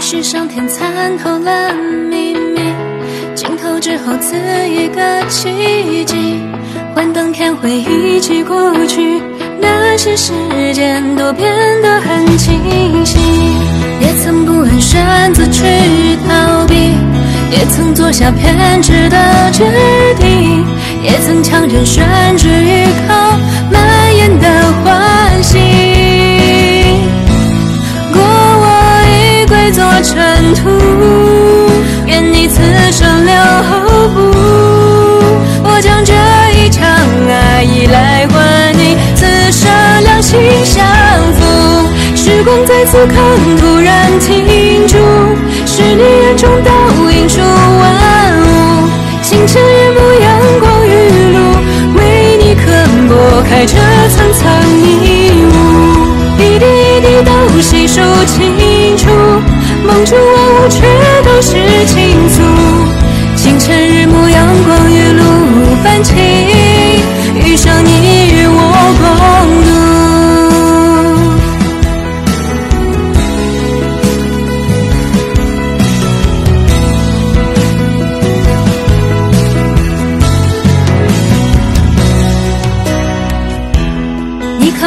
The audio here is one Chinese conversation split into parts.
许上天参透了秘密，镜头之后赐一个奇迹，幻灯片会一起过去，那些时间都变得很清晰。也曾不安选择去逃避，也曾做下偏执的决定，也曾强忍宣纸依靠光在此刻突然停住，是你眼中倒映出万物。清晨日暮阳光雨露，为你刻薄开这层层迷雾，一滴一滴都细数清楚，梦中万物却都是倾诉。清晨日暮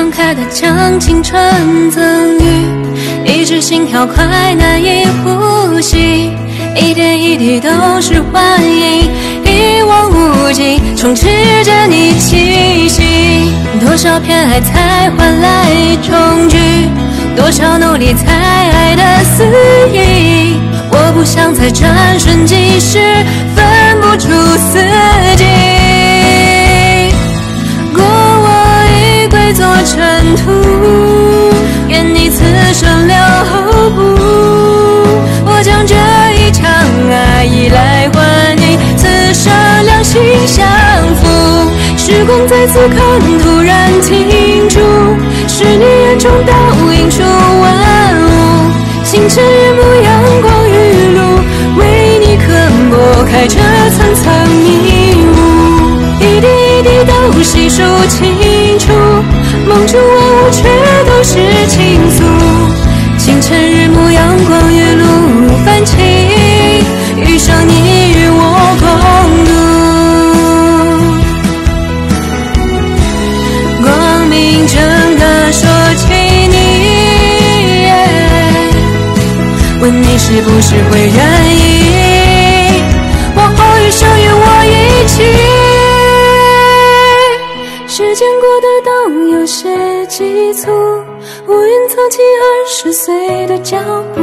慷慨的将青春赠予，一直心跳快难以呼吸，一点一滴都是幻影，一望无际，充斥着你气息。多少偏爱才换来重聚，多少努力才爱的肆意。我不想在转瞬即逝，分不出四光在此刻突然停住，是你眼中倒映出万物。清晨日暮阳光雨露，为你可拨开这层层迷雾，一滴一滴都细数清楚，梦中万物却都是倾诉。清晨日暮阳光雨露，泛起是不是会愿意，往后余生与我一起。时间过得都有些急促，乌云藏起二十岁的脚步，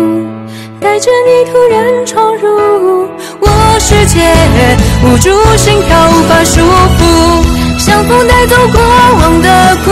带着你突然闯入我世界，捂住心跳无法束缚，像风带走过往的苦，